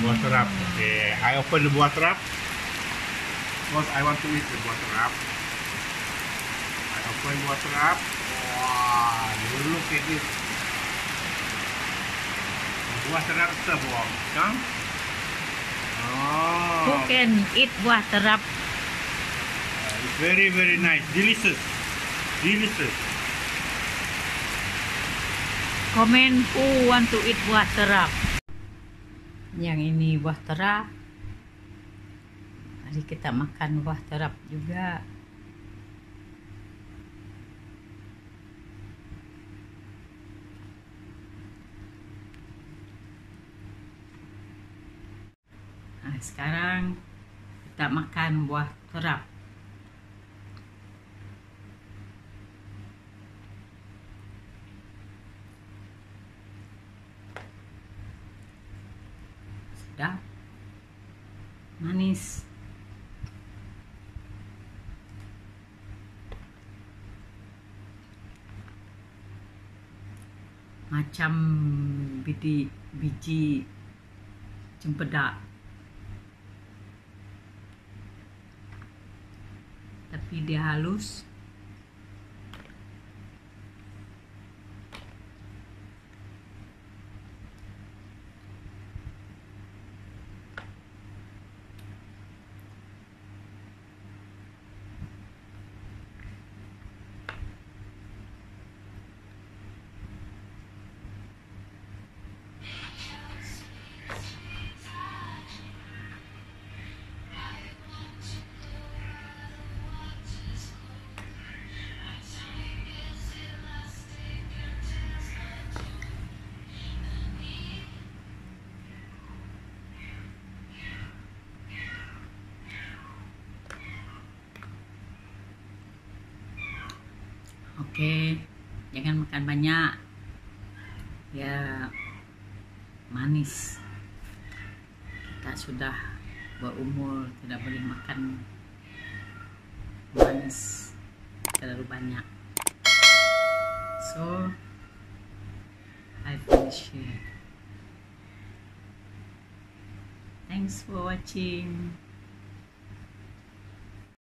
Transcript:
buah terap. Okay, I open the buah terap. Because I want to eat the buah terap. I open buah terap. Wow, you look at this. Buah terap sebuah, kan? Oh, Who can eat buah terap? it's very very nice, delicious, delicious. Comment who want to eat buah terap. Yang ini buah terap. Mari kita makan buah terap juga. Nah, sekarang kita makan buah terap. Sedap manis. Macam biji biji cempedak tapi dia halus Oke, jangan makan banyak. Ya, manis. Kita sudah berumur, tidak boleh makan manis terlalu banyak. So, I finish here. Thanks for watching.